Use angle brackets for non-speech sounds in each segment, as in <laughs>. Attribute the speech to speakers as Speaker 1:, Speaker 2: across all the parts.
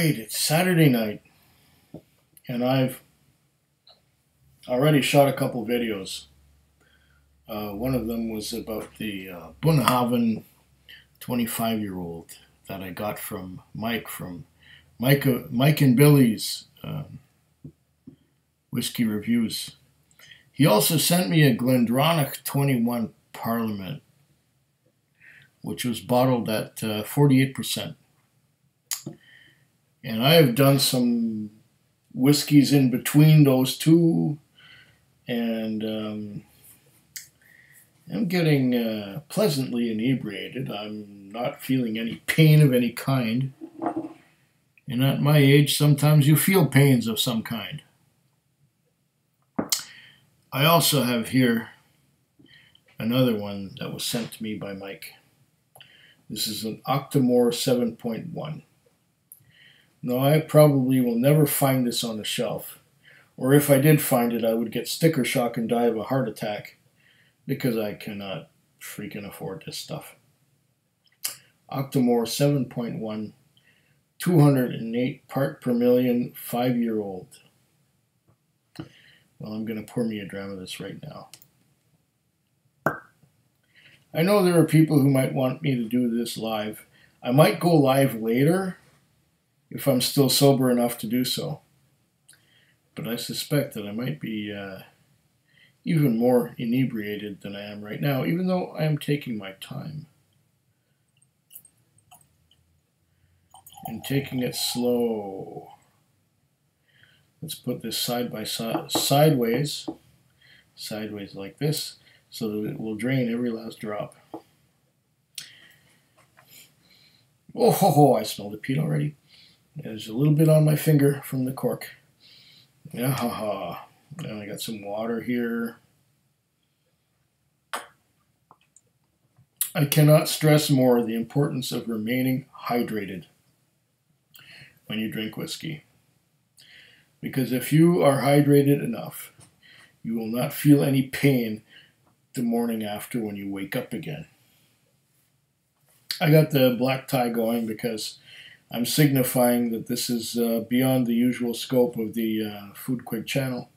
Speaker 1: right, it's Saturday night, and I've already shot a couple videos. Uh, one of them was about the uh, Bunnahabhain 25 year old that I got from Mike from Mike, uh, Mike and Billy's um, whiskey reviews. He also sent me a Glendronach 21 Parliament, which was bottled at 48%. And I have done some whiskeys in between those two, and um, I'm getting uh, pleasantly inebriated. I'm not feeling any pain of any kind. And at my age, sometimes you feel pains of some kind. I also have here another one that was sent to me by Mike. This is an Octomore 7.1. Now, I probably will never find this on the shelf, or if I did find it, I would get sticker shock and die of a heart attack because I cannot freaking afford this stuff. Octomore 7.1, 208 part per million, five year old. Well, I'm going to pour me a dram of this right now. I know there are people who might want me to do this live. I might go live later if I'm still sober enough to do so. But I suspect that I might be uh, even more inebriated than I am right now, even though I am taking my time. And taking it slow. Let's put this side by side, sideways, sideways like this, so that it will drain every last drop. Oh, ho, ho, I smell the peat already. There's a little bit on my finger from the cork. Yeah, ha, ha. I got some water here. I cannot stress more the importance of remaining hydrated when you drink whiskey. Because if you are hydrated enough, you will not feel any pain the morning after when you wake up again. I got the black tie going because I'm signifying that this is uh, beyond the usual scope of the uh, Food Quig channel.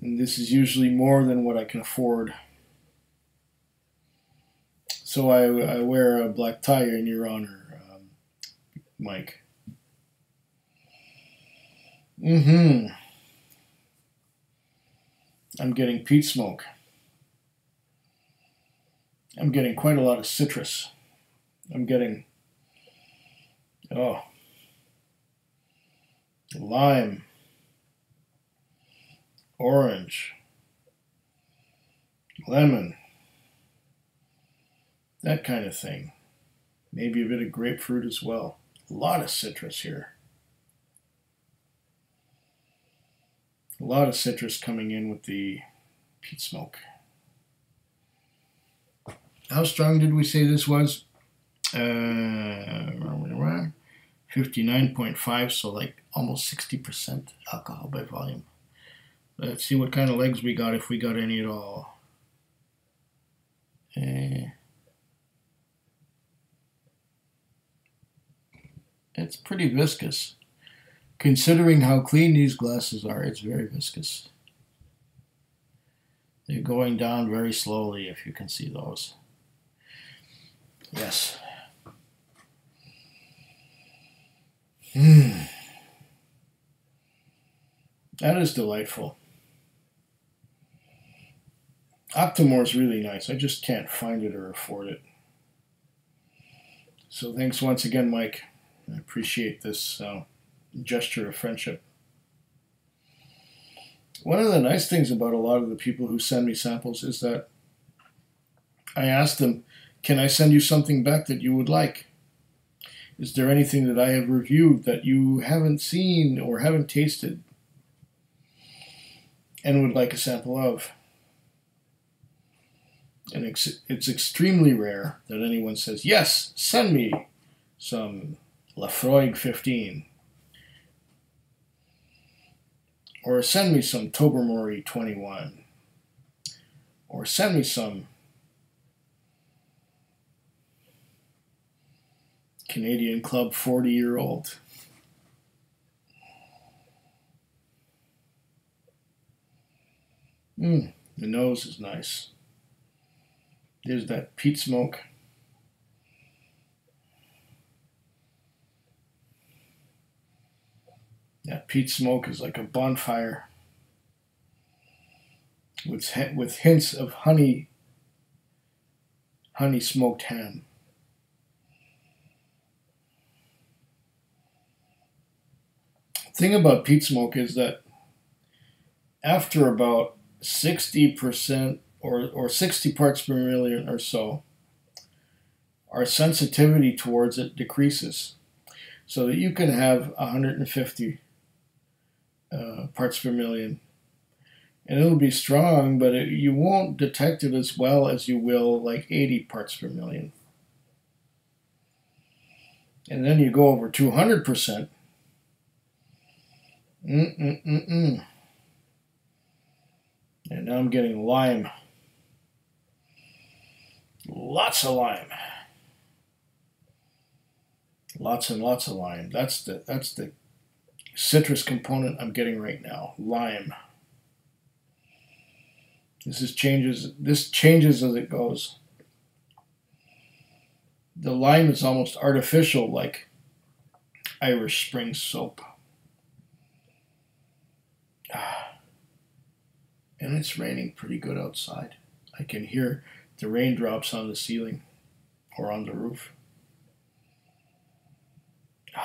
Speaker 1: And this is usually more than what I can afford. So I, I wear a black tie in your honor, um, Mike. Mm-hmm. I'm getting peat smoke. I'm getting quite a lot of citrus. I'm getting, oh, lime orange, lemon, that kind of thing. Maybe a bit of grapefruit as well. A lot of citrus here. A lot of citrus coming in with the peat smoke. How strong did we say this was? Uh, 59.5, so like almost 60% alcohol by volume. Let's see what kind of legs we got, if we got any at all. Uh, it's pretty viscous. Considering how clean these glasses are, it's very viscous. They're going down very slowly, if you can see those. Yes. Hmm. <sighs> That is delightful. Octomore is really nice. I just can't find it or afford it. So thanks once again, Mike. I appreciate this uh, gesture of friendship. One of the nice things about a lot of the people who send me samples is that I ask them, can I send you something back that you would like? Is there anything that I have reviewed that you haven't seen or haven't tasted and would like a sample of? and it's, it's extremely rare that anyone says, yes, send me some Laphroaig 15. Or send me some Tobermory 21. Or send me some Canadian Club 40 year old. Mm, the nose is nice. There's that peat smoke. That peat smoke is like a bonfire with with hints of honey honey smoked ham. Thing about peat smoke is that after about 60% or, or 60 parts per million or so, our sensitivity towards it decreases. So that you can have 150 uh, parts per million. And it'll be strong, but it, you won't detect it as well as you will like 80 parts per million. And then you go over 200%. Mm-mm-mm-mm. And now I'm getting lime. Lots of lime. Lots and lots of lime. That's the that's the citrus component I'm getting right now. Lime. This is changes this changes as it goes. The lime is almost artificial like Irish Spring soap. <sighs> And it's raining pretty good outside. I can hear the raindrops on the ceiling or on the roof. <sighs>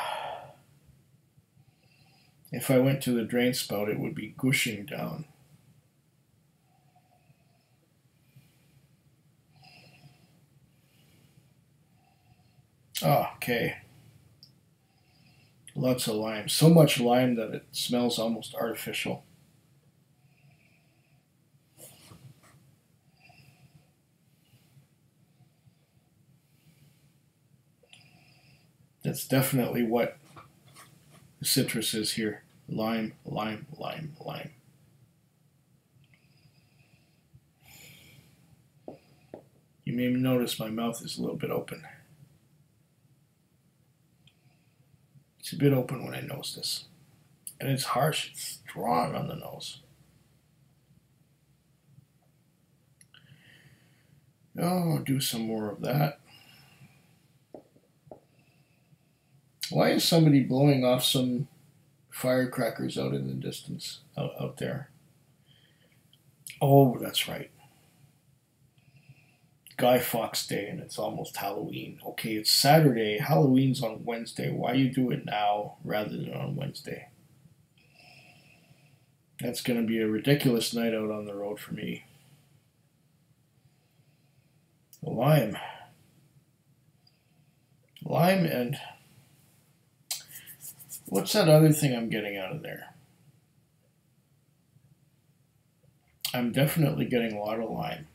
Speaker 1: If I went to the drain spout, it would be gushing down. Oh, okay. Lots of lime. So much lime that it smells almost artificial. That's definitely what the citrus is here. Lime, lime, lime, lime. You may notice my mouth is a little bit open. It's a bit open when I nose this. And it's harsh, it's strong on the nose. Oh, do some more of that. Why is somebody blowing off some firecrackers out in the distance out, out there? Oh, that's right. Guy Fawkes Day and it's almost Halloween. Okay, it's Saturday. Halloween's on Wednesday. Why you do it now rather than on Wednesday? That's going to be a ridiculous night out on the road for me. Lime. Lime and what's that other thing I'm getting out of there? I'm definitely getting a lot of lime.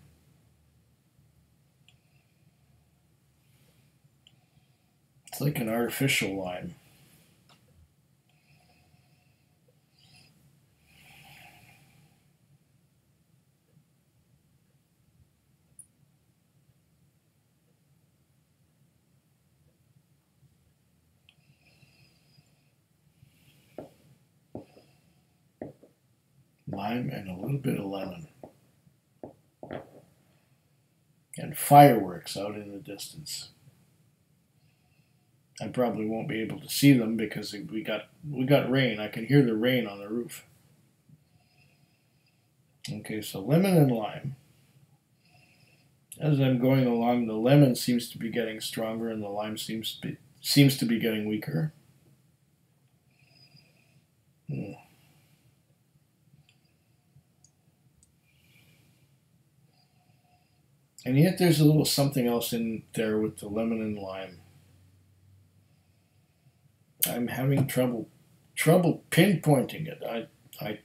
Speaker 1: It's like an artificial lime. Lime and a little bit of lemon. And fireworks out in the distance. I probably won't be able to see them because we got we got rain. I can hear the rain on the roof. Okay, so lemon and lime. As I'm going along, the lemon seems to be getting stronger and the lime seems to be, seems to be getting weaker. Hmm. And yet there's a little something else in there with the lemon and lime. I'm having trouble trouble pinpointing it. I I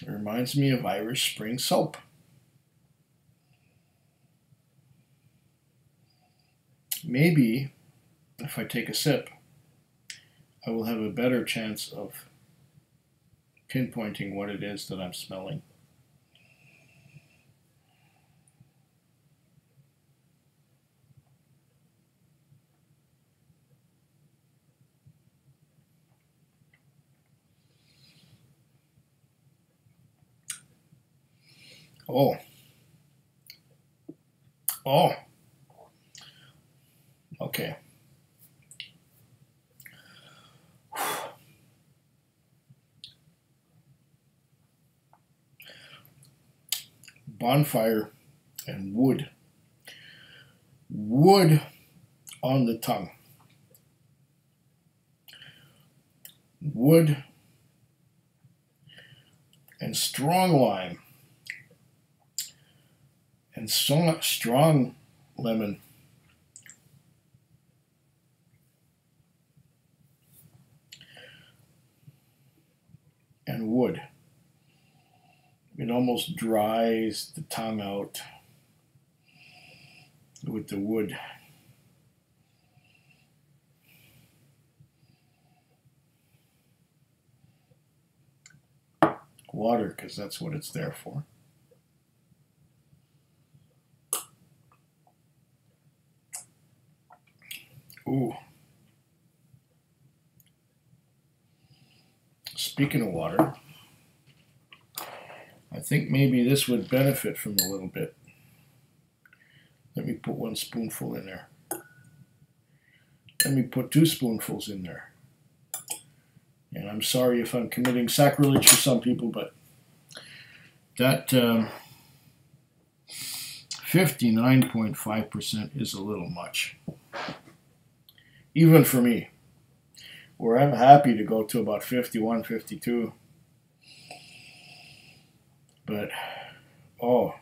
Speaker 1: it reminds me of Irish Spring soap. Maybe if I take a sip, I will have a better chance of pinpointing what it is that I'm smelling. Oh. Oh. Okay. <sighs> Bonfire and wood. Wood on the tongue. Wood and strong lime and strong, strong lemon. And wood. It almost dries the tongue out with the wood. Water, because that's what it's there for. Ooh. Speaking of water, I think maybe this would benefit from a little bit. Let me put one spoonful in there. Let me put two spoonfuls in there. And I'm sorry if I'm committing sacrilege for some people, but that 59.5% um, is a little much even for me, where I'm happy to go to about 51, 52. But, oh,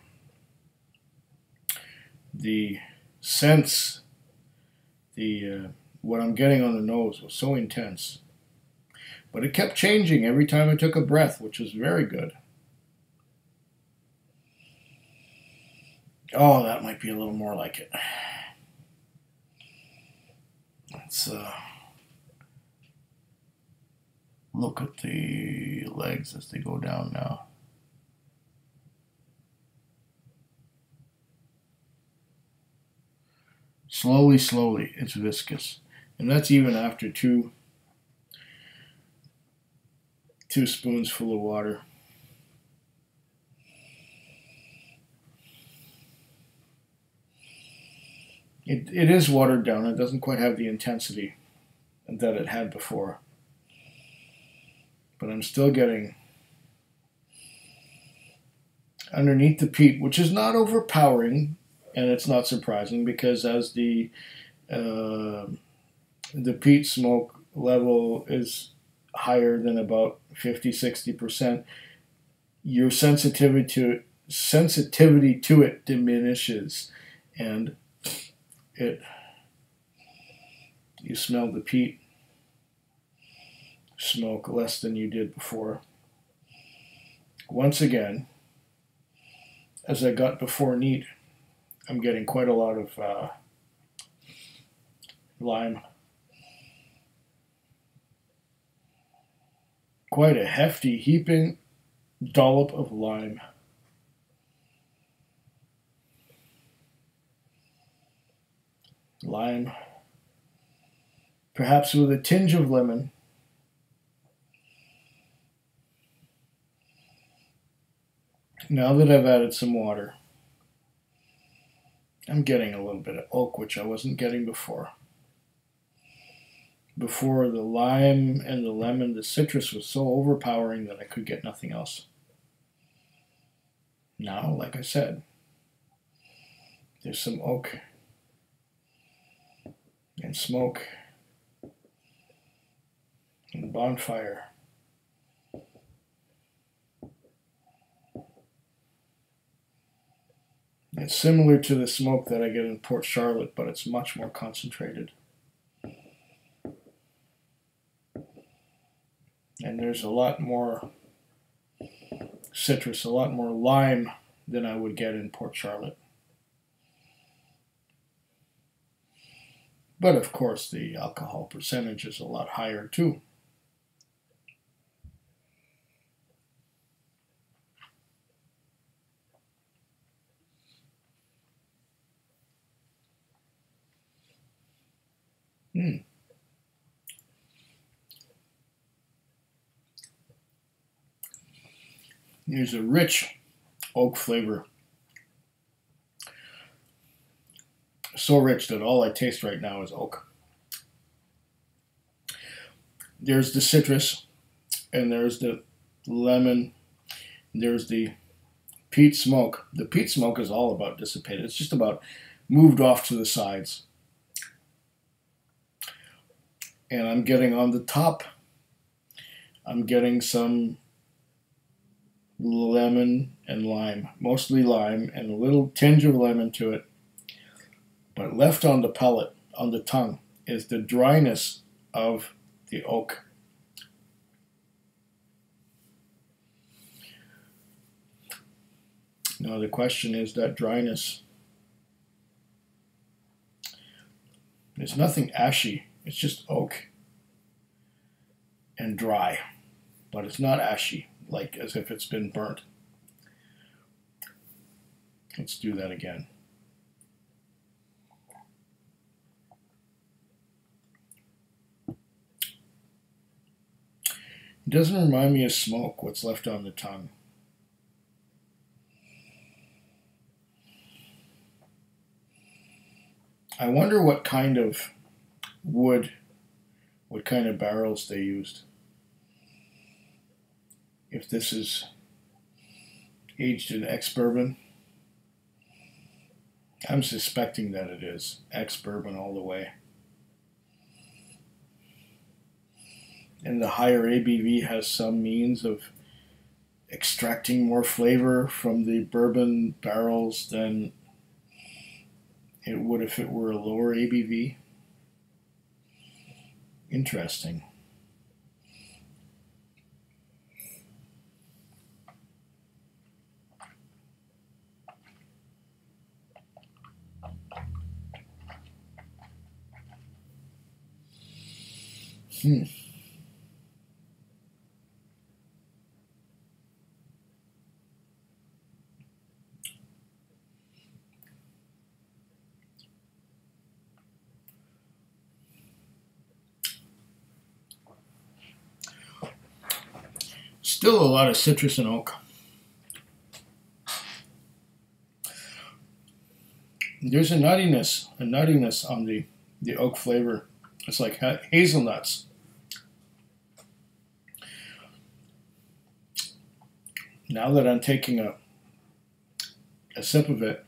Speaker 1: the sense, the uh, what I'm getting on the nose was so intense. But it kept changing every time I took a breath, which was very good. Oh, that might be a little more like it. Let's uh, look at the legs as they go down now. Slowly, slowly, it's viscous. And that's even after two two spoons full of water. It, it is watered down. It doesn't quite have the intensity that it had before. But I'm still getting underneath the peat, which is not overpowering, and it's not surprising because as the uh, the peat smoke level is higher than about 50 60 percent your sensitivity to sensitivity to it diminishes and it you smell the peat smoke less than you did before. Once again, as I got before neat, I'm getting quite a lot of uh, lime. Quite a hefty heaping dollop of lime. Lime, perhaps with a tinge of lemon. Now that I've added some water, I'm getting a little bit of oak, which I wasn't getting before. Before the lime and the lemon, the citrus was so overpowering that I could get nothing else. Now, like I said, there's some oak and smoke and bonfire. It's similar to the smoke that I get in Port Charlotte, but it's much more concentrated. And there's a lot more citrus, a lot more lime than I would get in Port Charlotte. But of course, the alcohol percentage is a lot higher too. Hmm. There's a rich oak flavor. So rich that all I taste right now is oak. There's the citrus, and there's the lemon, there's the peat smoke. The peat smoke is all about dissipated. It's just about moved off to the sides. And I'm getting on the top, I'm getting some lemon and lime, mostly lime, and a little tinge of lemon to it. But left on the palate, on the tongue, is the dryness of the oak. Now the question is that dryness. There's nothing ashy, it's just oak and dry, but it's not ashy, like as if it's been burnt. Let's do that again. It doesn't remind me of smoke, what's left on the tongue. I wonder what kind of wood, what kind of barrels they used. If this is aged in ex bourbon, I'm suspecting that it is ex bourbon all the way. And the higher ABV has some means of extracting more flavor from the bourbon barrels than it would if it were a lower ABV. Interesting. Hmm. Still a lot of citrus and oak. There's a nuttiness, a nuttiness on the, the oak flavor. It's like ha hazelnuts. Now that I'm taking a, a sip of it,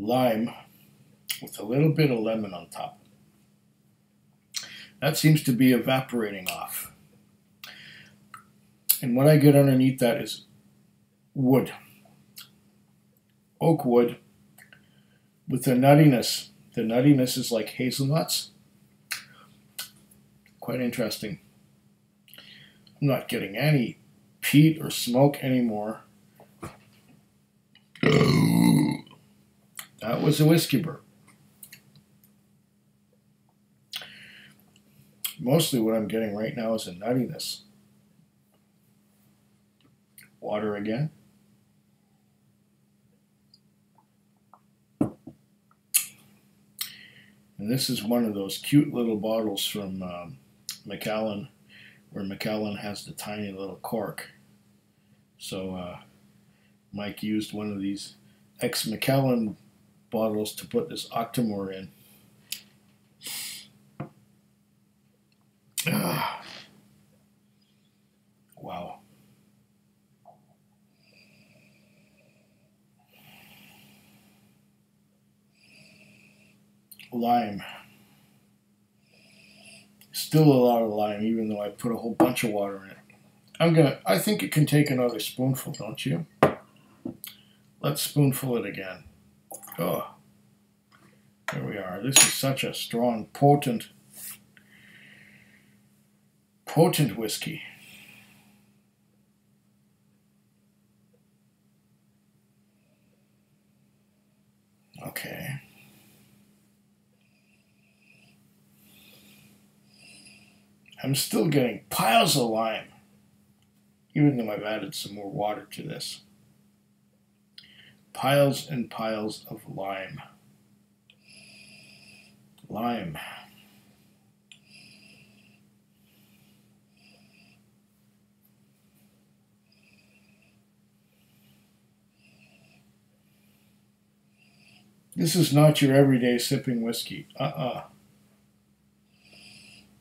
Speaker 1: lime with a little bit of lemon on top. That seems to be evaporating off. And what I get underneath that is wood, oak wood, with the nuttiness. The nuttiness is like hazelnuts. Quite interesting. I'm not getting any peat or smoke anymore. That was a whiskey burp. Mostly what I'm getting right now is a nuttiness water again. And this is one of those cute little bottles from um, Macallan, where Macallan has the tiny little cork. So uh, Mike used one of these ex Macallan bottles to put this Octomore in. Ah. Wow. Lime. Still a lot of lime, even though I put a whole bunch of water in it. I'm gonna, I think it can take another spoonful, don't you? Let's spoonful it again. Oh, there we are. This is such a strong, potent, potent whiskey. Okay. I'm still getting piles of lime, even though I've added some more water to this. Piles and piles of lime. Lime. This is not your everyday sipping whiskey. Uh-uh.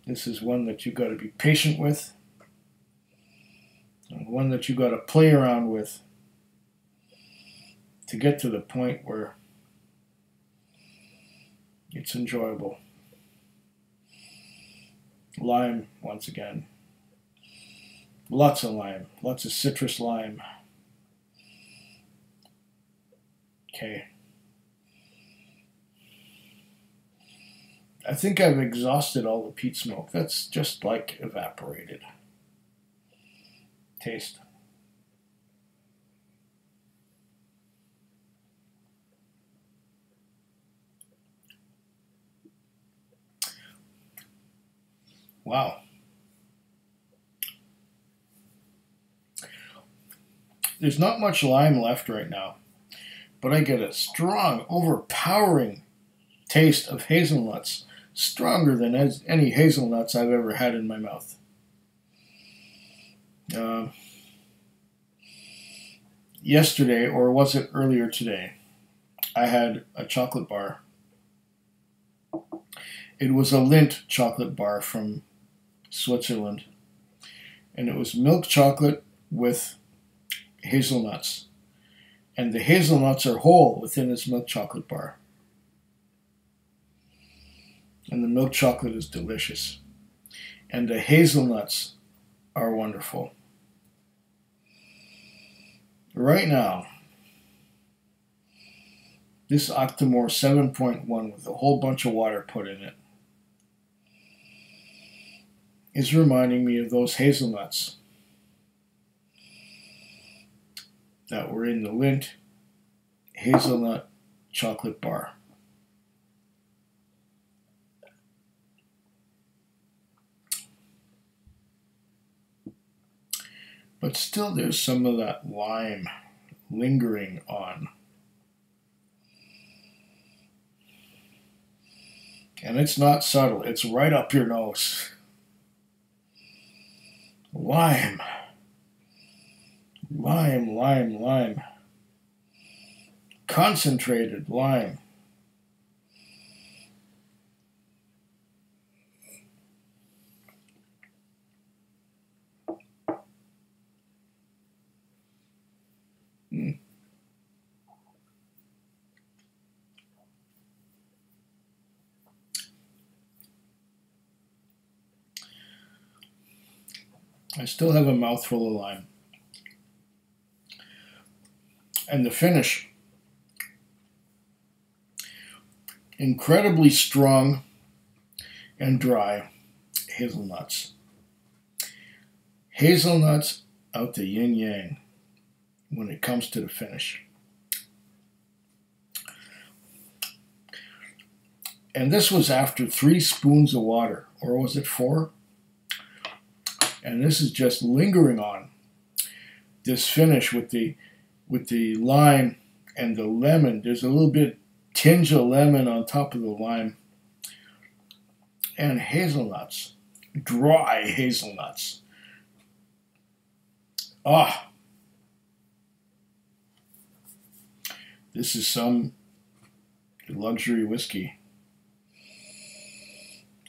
Speaker 1: This is one that you've got to be patient with, uh, one that you've got to play around with to get to the point where it's enjoyable. Lime, once again. Lots of lime, lots of citrus lime. Okay. I think I've exhausted all the peat smoke. That's just like evaporated. Taste. Wow. There's not much lime left right now, but I get a strong, overpowering taste of hazelnuts, stronger than any hazelnuts I've ever had in my mouth. Uh, yesterday, or was it earlier today, I had a chocolate bar. It was a Lindt chocolate bar from Switzerland. And it was milk chocolate with hazelnuts. And the hazelnuts are whole within this milk chocolate bar. And the milk chocolate is delicious. And the hazelnuts are wonderful. Right now, this Octomore 7.1 with a whole bunch of water put in it is reminding me of those hazelnuts that were in the Lindt hazelnut chocolate bar. But still, there's some of that lime lingering on. And it's not subtle, it's right up your nose lime, lime, lime, lime, concentrated lime. Mm. I still have a mouthful of lime. And the finish, incredibly strong and dry hazelnuts. Hazelnuts out the yin yang when it comes to the finish. And this was after three spoons of water, or was it four? And this is just lingering on this finish with the with the lime and the lemon. There's a little bit tinge of lemon on top of the lime and hazelnuts, dry hazelnuts. Ah, this is some luxury whiskey.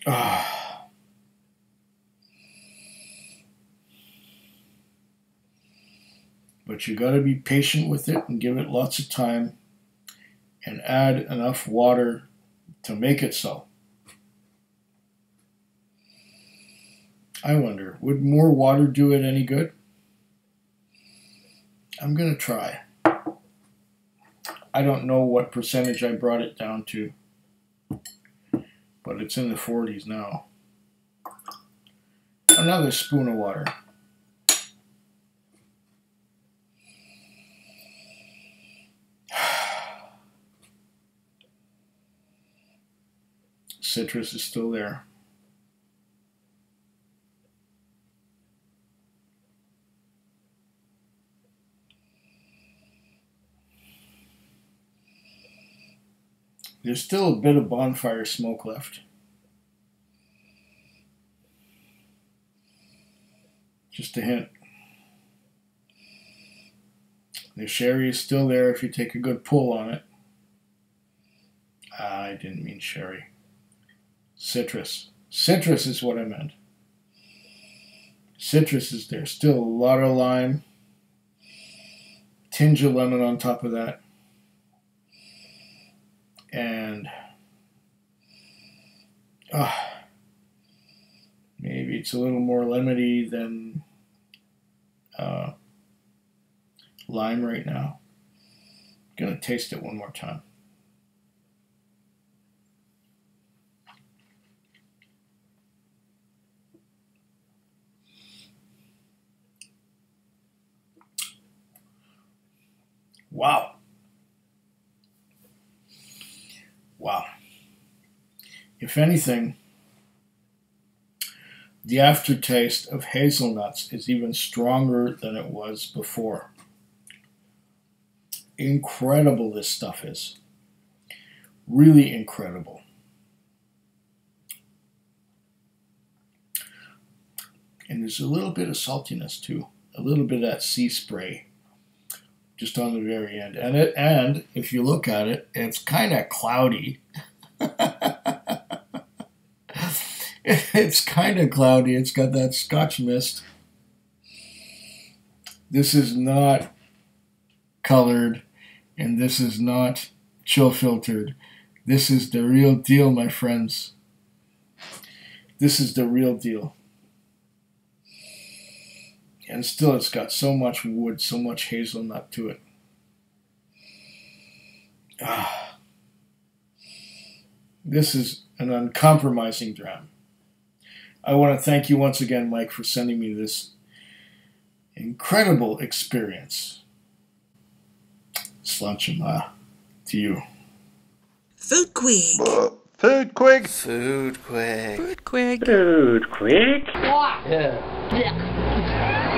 Speaker 1: Ah. But you got to be patient with it and give it lots of time and add enough water to make it so. I wonder, would more water do it any good? I'm going to try. I don't know what percentage I brought it down to, but it's in the 40s now. Another spoon of water. Citrus is still there. There's still a bit of bonfire smoke left. Just a hint. The sherry is still there if you take a good pull on it. Ah, I didn't mean sherry. Citrus. Citrus is what I meant. Citrus is there. Still a lot of lime. Tinge of lemon on top of that. And uh, maybe it's a little more lemony than uh, lime right now. I'm gonna taste it one more time. Wow. Wow. If anything, the aftertaste of hazelnuts is even stronger than it was before. Incredible this stuff is. Really incredible. And there's a little bit of saltiness too. A little bit of that sea spray just on the very end. And it and if you look at it, it's kind of cloudy. <laughs> it's kind of cloudy. It's got that scotch mist. This is not colored and this is not chill filtered. This is the real deal, my friends. This is the real deal. And still, it's got so much wood, so much hazelnut to it. Ah. This is an uncompromising dram. I want to thank you once again, Mike, for sending me this incredible experience. Slàinte mhath to you.
Speaker 2: Food Quig.
Speaker 3: Uh, food quick.
Speaker 4: Food quick.
Speaker 2: Food Quig.
Speaker 5: Food quick.
Speaker 6: Yeah.